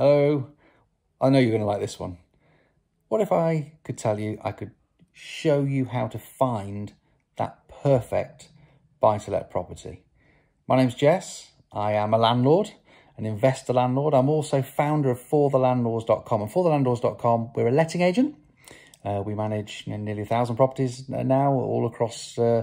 Hello. I know you're going to like this one. What if I could tell you, I could show you how to find that perfect buy-to-let property? My name's Jess. I am a landlord, an investor landlord. I'm also founder of forthelandlords.com. And forthelandlords.com, we're a letting agent. Uh, we manage you know, nearly a thousand properties now all across uh,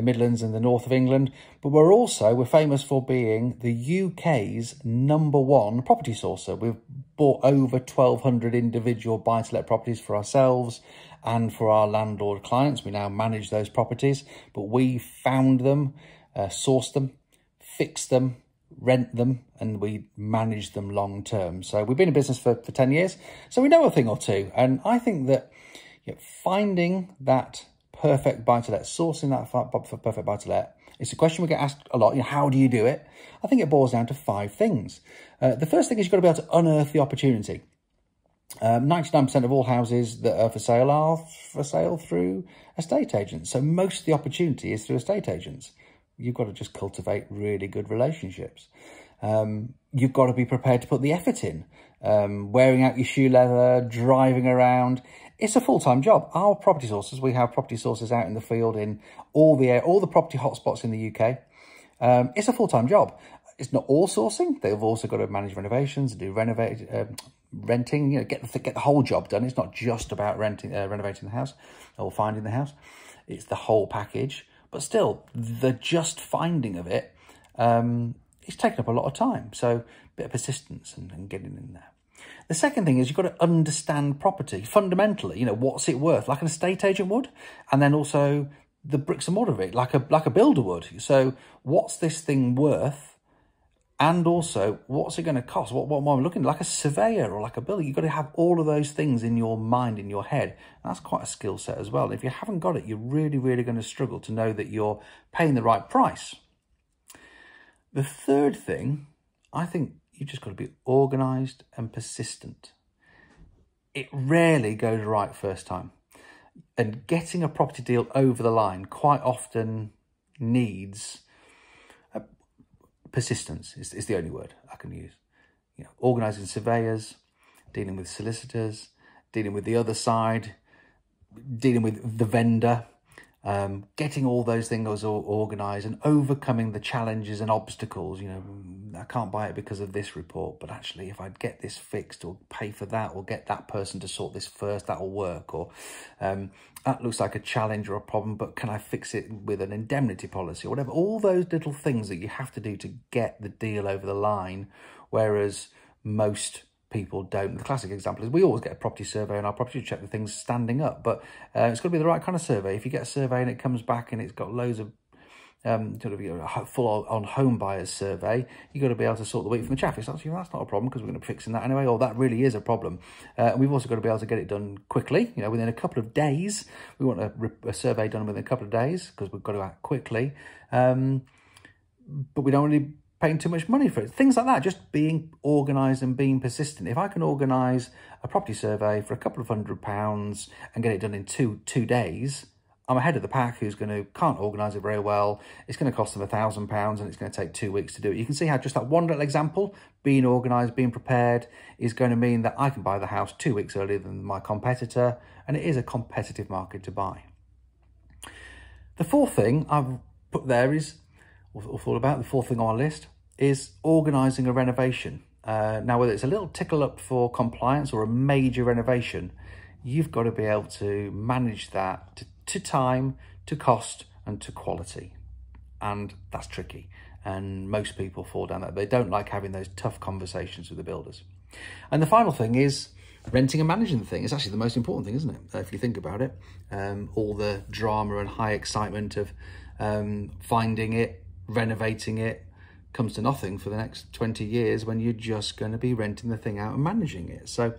the Midlands and the north of England. But we're also, we're famous for being the UK's number one property sourcer. We've bought over 1,200 individual buy-to-let properties for ourselves and for our landlord clients. We now manage those properties, but we found them, uh, sourced them, fixed them, rent them, and we manage them long term. So we've been in business for, for 10 years, so we know a thing or two. And I think that you know, finding that perfect buy-to-let, sourcing that perfect buy-to-let, it's a question we get asked a lot. You know, how do you do it? I think it boils down to five things. Uh, the first thing is you've got to be able to unearth the opportunity. 99% um, of all houses that are for sale are for sale through estate agents. So most of the opportunity is through estate agents. You've got to just cultivate really good relationships. Um, you've got to be prepared to put the effort in. Um, wearing out your shoe leather, driving around. It's a full-time job. Our property sources, we have property sources out in the field in all the all the property hotspots in the UK. Um, it's a full-time job. It's not all sourcing. They've also got to manage renovations, do renovate, um, renting, you know, get the, get the whole job done. It's not just about renting, uh, renovating the house or finding the house. It's the whole package. But still, the just finding of it um, is taking up a lot of time. So a bit of persistence and, and getting in there. The second thing is you've got to understand property fundamentally. You know, what's it worth? Like an estate agent would. And then also the bricks and mortar of it, like a, like a builder would. So what's this thing worth? And also, what's it going to cost? What, what am I looking like a surveyor or like a builder? You've got to have all of those things in your mind, in your head. And that's quite a skill set as well. And if you haven't got it, you're really, really going to struggle to know that you're paying the right price. The third thing, I think you've just got to be organised and persistent. It rarely goes right first time. And getting a property deal over the line quite often needs persistence is, is the only word I can use. You know, organising surveyors, dealing with solicitors, dealing with the other side, dealing with the vendor, um, getting all those things all organised and overcoming the challenges and obstacles. You know, I can't buy it because of this report, but actually if I'd get this fixed or pay for that or get that person to sort this first, that'll work. Or um, that looks like a challenge or a problem, but can I fix it with an indemnity policy or whatever? All those little things that you have to do to get the deal over the line, whereas most people don't. The classic example is we always get a property survey on our property to check the things standing up, but uh, it's got to be the right kind of survey. If you get a survey and it comes back and it's got loads of um, sort of you know, full on home buyers survey, you've got to be able to sort the wheat from the chaff. It's actually, that's not a problem because we're going to be fixing that anyway, or that really is a problem. Uh, and we've also got to be able to get it done quickly, you know, within a couple of days. We want a, a survey done within a couple of days because we've got to act quickly. Um, but we don't really paying too much money for it. Things like that, just being organised and being persistent. If I can organise a property survey for a couple of hundred pounds and get it done in two two days, I'm ahead of the pack who's going to can't organise it very well. It's going to cost them a thousand pounds and it's going to take two weeks to do it. You can see how just that one little example, being organised, being prepared, is going to mean that I can buy the house two weeks earlier than my competitor, and it is a competitive market to buy. The fourth thing I've put there is or thought about, the fourth thing on our list, is organising a renovation. Uh, now, whether it's a little tickle up for compliance or a major renovation, you've got to be able to manage that to, to time, to cost, and to quality. And that's tricky. And most people fall down that. They don't like having those tough conversations with the builders. And the final thing is renting and managing the thing. It's actually the most important thing, isn't it? If you think about it, um, all the drama and high excitement of um, finding it, renovating it comes to nothing for the next 20 years when you're just going to be renting the thing out and managing it. So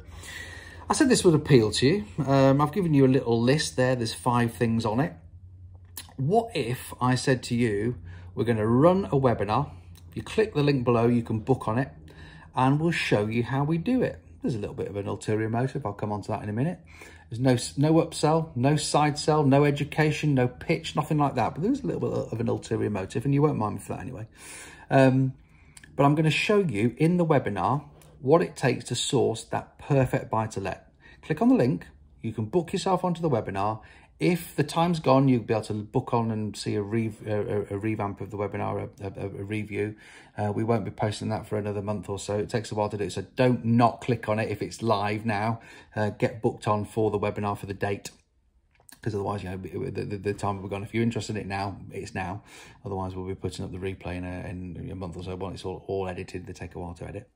I said this would appeal to you. Um, I've given you a little list there. There's five things on it. What if I said to you, we're going to run a webinar. If you click the link below, you can book on it and we'll show you how we do it. There's a little bit of an ulterior motive. I'll come on to that in a minute. There's no no upsell, no side sell, no education, no pitch, nothing like that. But there's a little bit of an ulterior motive, and you won't mind me for that anyway. Um, but I'm going to show you in the webinar what it takes to source that perfect buy to let. Click on the link. You can book yourself onto the webinar. If the time's gone, you'll be able to book on and see a, a, a revamp of the webinar, a, a, a review. Uh, we won't be posting that for another month or so. It takes a while to do, it, so don't not click on it if it's live now. Uh, get booked on for the webinar for the date because otherwise, you know, the, the, the, time will be gone. If you're interested in it now, it's now. Otherwise, we'll be putting up the replay in a, in a month or so. Once it's all, all edited, they take a while to edit.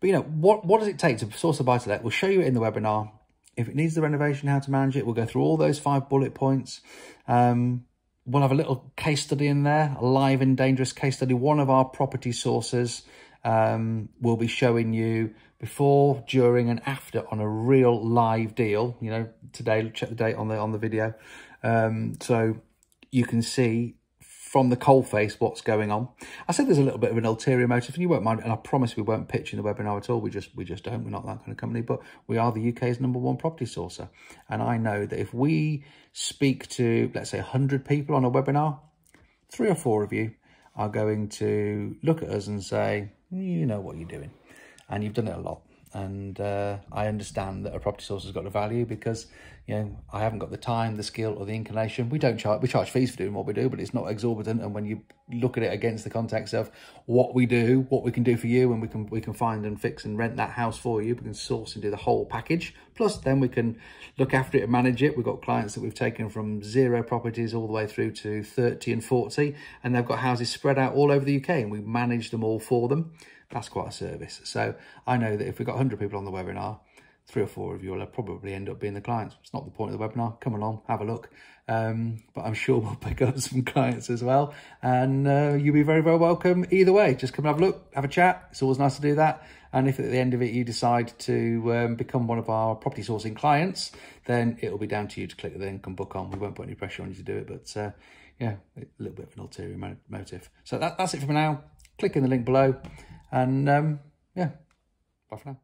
But, you know, what, what does it take to source a buy-to-let? We'll show you it in the webinar. If it needs the renovation, how to manage it, we'll go through all those five bullet points. Um, we'll have a little case study in there, a live and dangerous case study. One of our property sources um, will be showing you before, during, and after on a real live deal. You know, today, check the date on the on the video. Um, so you can see from the coal face what's going on. I said there's a little bit of an ulterior motive, and you won't mind. And I promise we won't pitch in the webinar at all. We just we just don't. We're not that kind of company, but we are the UK's number one property sourcer. And I know that if we speak to let's say 100 people on a webinar, three or four of you are going to look at us and say, you know what you're doing, and you've done it a lot and uh, I understand that a property source has got a value because you know I haven't got the time, the skill, or the inclination. We don't charge we charge fees for doing what we do, but it's not exorbitant. And when you look at it against the context of what we do, what we can do for you, and we can we can find and fix and rent that house for you, we can source and do the whole package. Plus, then we can look after it and manage it. We've got clients that we've taken from zero properties all the way through to 30 and 40, and they've got houses spread out all over the UK, and we manage them all for them that's quite a service. So I know that if we've got 100 people on the webinar, three or four of you will probably end up being the clients. It's not the point of the webinar. Come along, have a look. Um, but I'm sure we'll pick up some clients as well. And uh, you'll be very, very welcome either way. Just come and have a look, have a chat. It's always nice to do that. And if at the end of it you decide to um, become one of our property sourcing clients, then it'll be down to you to click the link and book on. We won't put any pressure on you to do it, but uh, yeah, a little bit of an ulterior motive. So that, that's it for now. Click in the link below. And um, yeah, bye for now.